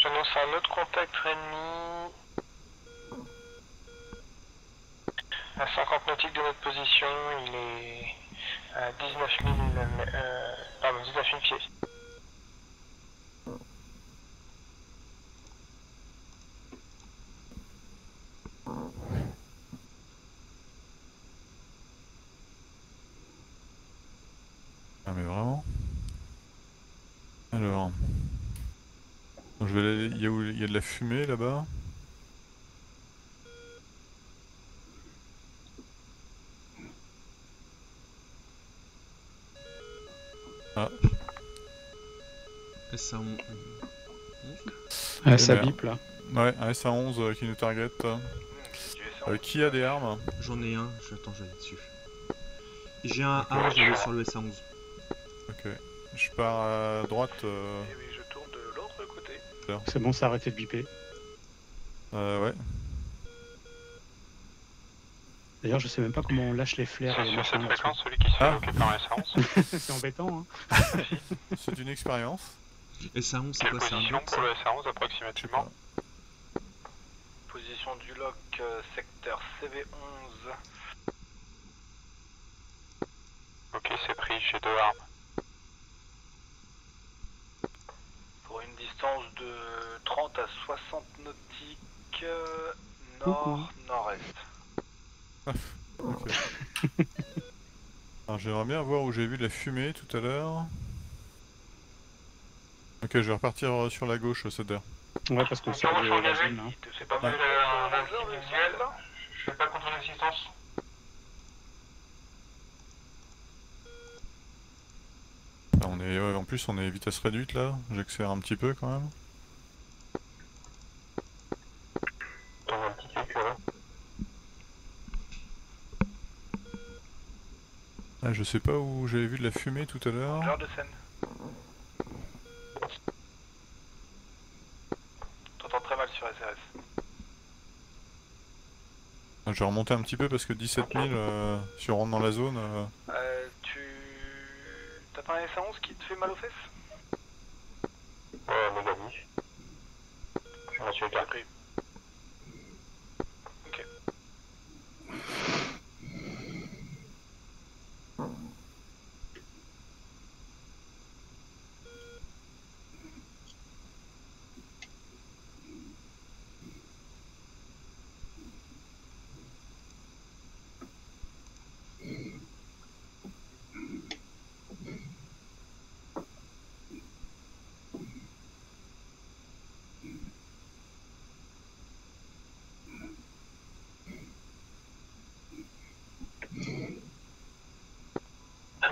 J'annonce un autre contact ennemi. À 50 nautiques de notre position, il est à 19 000, euh, pardon, 19 000 pieds. Ah mais vraiment Alors... Donc, je vais aller... Il y, a où... il y a de la fumée là-bas? Ah, Ça, on... Ouais, ça bip là. ouais, un SA-11 euh, qui nous target. Euh, qui a des armes? J'en ai un, j'attends, j'allais dessus. J'ai un A, j'allais sur le SA11. Ok. Je pars à droite. euh, Et oui, je tourne de l'autre C'est bon, ça a arrêté de biper. euh, ouais. D'ailleurs, je sais même pas comment on lâche les flares et Sur cette fréquence, celui qui se fait Ah. par S11. C'est embêtant, hein. C'est une expérience. SA11, c'est quoi C'est un position bloc pour le S11 approximativement Position du lock, euh, secteur CV11. Ok, c'est pris, j'ai deux armes. Pour une distance de 30 à 60 nautiques euh, nord-nord-est. Ok. Alors j'aimerais bien voir où j'ai vu de la fumée tout à l'heure. Ok, je vais repartir euh, sur la gauche, Céder. Ouais, parce que le- hein. C'est pas mal. un actif visuel, je fais pas contre l'assistance. Ah, on est, ouais, en plus, on est vitesse réduite là. J'accélère un petit peu quand même. Ah, je sais pas où j'avais vu de la fumée tout à l'heure. Genre de scène. T'entends très mal sur SRS. Ah, Je vais remonter un petit peu parce que 17 000, euh, si on rentre dans la zone. euh, Euh, tu... T'as pas un SA11 qui te fait mal aux fesses Ouais, négatif. Je me suis écarté.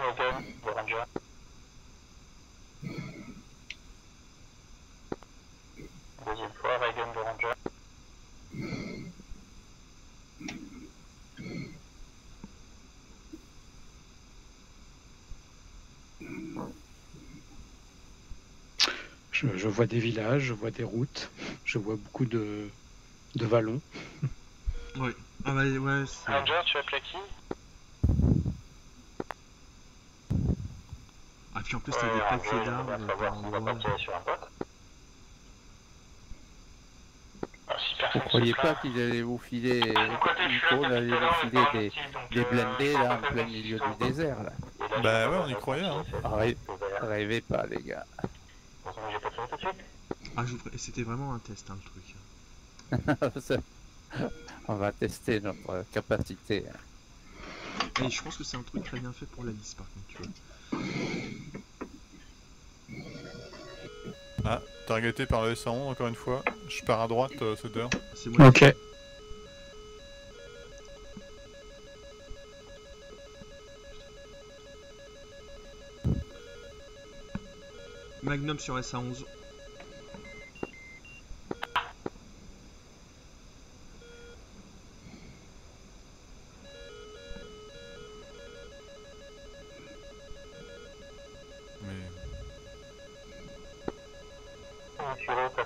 Hamilton, de Ranger. Deuxième fois, Raiden de Ranger. Je, je vois des villages, je vois des routes, je vois beaucoup de, de vallons. Ouais. Ah bah ouais. Ranger, tu appelles qui? Puis en plus t'as Ouais, des Ranger, paquets on va d'arbres par endroit. Ah, Vous croyez pas qu'ils allaient vous filer, Nico, allait vous mais des, euh, blindés là en plein milieu du désert là. Bah ouais, on y croyait, hein. Rêvez pas les gars. Ah je vous pré- c'était vraiment un test hein, le truc. On va tester notre capacité. Et je pense que c'est un truc très bien fait pour la liste par contre, tu vois. Ah, targeté par le S111 encore une fois. Je pars à droite, euh, moi Ok. Magnum sur SA11. Assurer ta.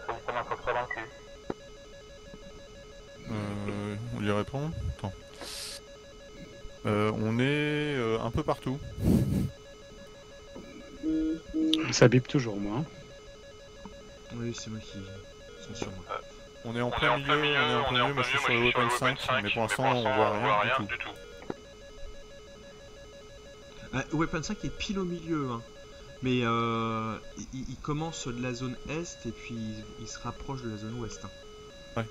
Euh, on lui répond Attends. Euh, on est euh, un peu partout. Ça bip toujours, moi. hein. Oui, c'est moi qui sont sur moi. On est en plein milieu, on est en plein milieu, moi je suis sur le Weapon 5, mais pour l'instant on voit rien du tout. Ah, Weapon 5 est pile au milieu, hein. Mais euh, il, il commence de la zone est et puis il, il se rapproche de la zone ouest. hein. Ouais.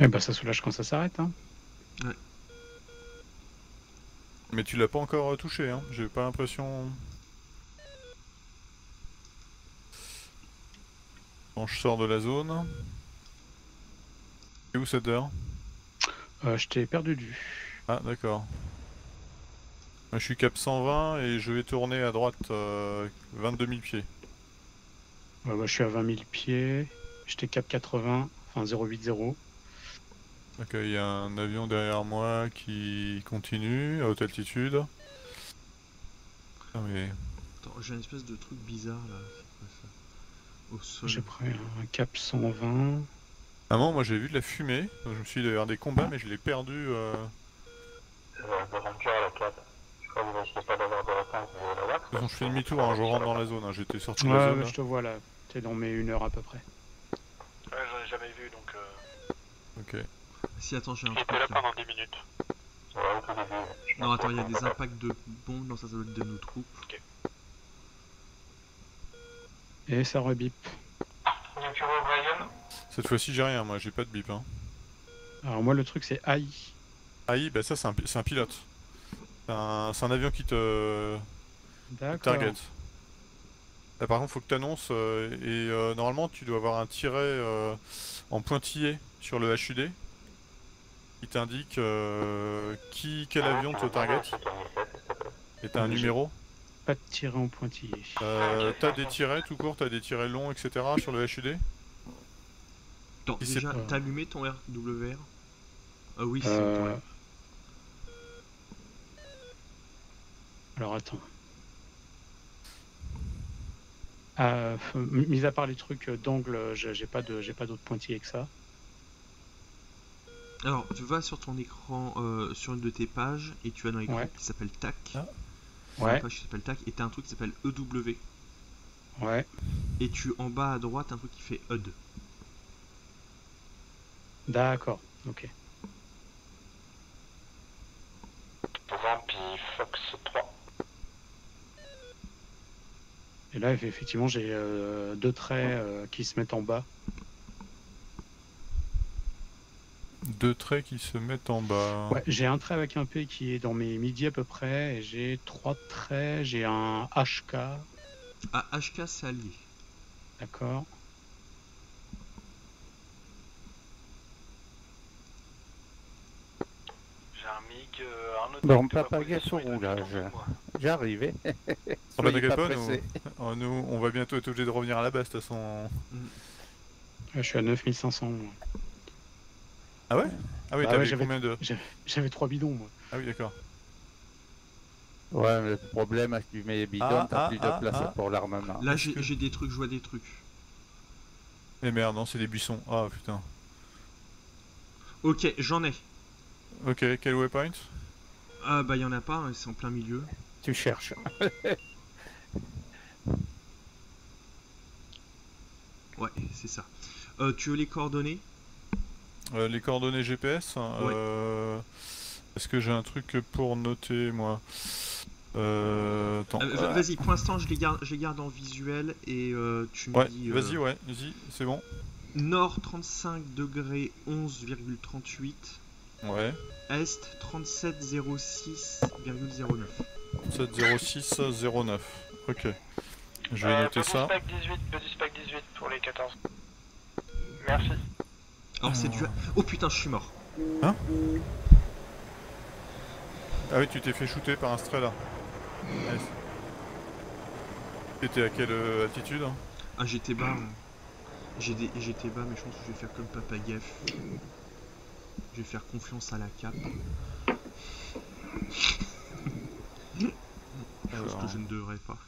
Eh ben, ça soulage quand ça s'arrête. Hein. Mais tu l'as pas encore euh, touché, hein. J'ai pas l'impression. Quand je sors de la zone. Et où cette heure Euh, je t'ai perdu de vue. Ah, d'accord. Moi, je suis cap 120 et je vais tourner à droite euh, 22 000 pieds. Ouais, bah, je suis à 20 000 pieds. J'étais cap 80, enfin 080. Ok, il y a un avion derrière moi qui continue à haute altitude. Ah. Attends, j'ai une espèce de truc bizarre là. Au sol. J'ai pris un cap 120. À un moment, moi j'ai vu de la fumée, donc je me suis dit d'ailleurs des combats, mais je l'ai perdu. Euh... Euh, de rancœur à la 4. Je crois que vous risquez pas d'avoir de réponse de la WAC. De toute façon, je fais demi-tour, hein, je rentre dans la zone. hein, J'étais sorti de Ouais, la zone. ouais, je te vois là. T'es dans mes une heure à peu près. Ouais, j'en ai jamais vu donc. Euh... Ok. Si, attends, j'ai un était là pendant 10 minutes. Ouais, Non, attends, il y a des impacts de bombes dans sa zone de nos troupes. Et ça rebip. Cette fois-ci, j'ai rien, moi j'ai pas de bip. Hein. Alors moi le truc c'est AI. AI, bah ça c'est un, pilote. C'est un, avion qui te D'accord. target. Là, par contre, faut que tu annonces et euh, normalement tu dois avoir un tiret euh, en pointillé sur le HUD qui t'indique euh, qui quel avion tu te target lâcher ton I7, s'il te plaît. et t'as un numéro. Pas de tiré en pointillé. Euh, t'as des tirets tout court, t'as des tirets longs, etc. sur le HUD. Attends, Et déjà, t'as allumé ton RWR Ah oui, c'est Euh, bon. Alors attends. Euh, mis à part les trucs euh, d'angle, j'ai pas de j'ai pas d'autres pointillés que ça. Alors, tu vas sur ton écran, euh, sur une de tes pages, et tu as un écran Ouais. qui s'appelle TAC. Ah. Une Ouais, page qui s'appelle TAC, et t'as un truc qui s'appelle EW. ouais. Et tu, en bas à droite, un truc qui fait HUD. D'accord. Ok. Vampi Fox 3. Et là eff- effectivement j'ai euh, deux traits euh, qui se mettent en bas. Deux traits qui se mettent en bas. Ouais, j'ai un trait avec un P qui est dans mes midis à peu près, et j'ai trois traits. J'ai un HK, Ah, HK, c'est allié. d'accord. J'ai un MiG, euh, un autre. Bon, papaga être roulage. J'arrive. hein. Pas nous, oh, nous, on va bientôt être obligé de revenir à la base de toute façon. Je suis à 9500. moi. Ah ouais? Ah oui, Bah t'avais ouais, j'avais- combien de. J'avais- J'avais trois bidons moi. Ah oui, d'accord. Ouais, mais le problème, que tu mets les bidons, Ah, t'as ah, plus ah, de place ah. pour l'armement. Là, j'ai des trucs, je vois des trucs. Eh merde, non, c'est des buissons. Ah putain. Ok, j'en ai. Ok, quel waypoint? Ah, bah, il y en a pas, hein, c'est en plein milieu. Tu cherches. Ouais, c'est ça. Euh, tu veux les coordonnées? Euh, Les coordonnées GPS hein, Ouais. euh, Est-ce que j'ai un truc pour noter, moi euh. Euh, ah, Vas-y, pour l'instant, je les garde, je les garde en visuel et euh, tu me Ouais, dis. euh, vas-y, ouais, vas-y, c'est bon. Nord 35 degrés 11,38. Ouais. Est 3706,09. 70609. Ok. Je vais Euh, noter ça. Spec 18, Buddy Spec 18 pour les 14. Merci. Alors c'est du. Oh putain, je suis mort. Hein Ah oui, tu t'es fait shooter par un Strela. Ouais. T'étais à quelle euh, altitude hein Ah, j'étais bas. J'ai des... J'étais bas, mais je pense que je vais faire comme Papa Gaff. Je vais faire confiance à la cape. Que je ne devrais pas.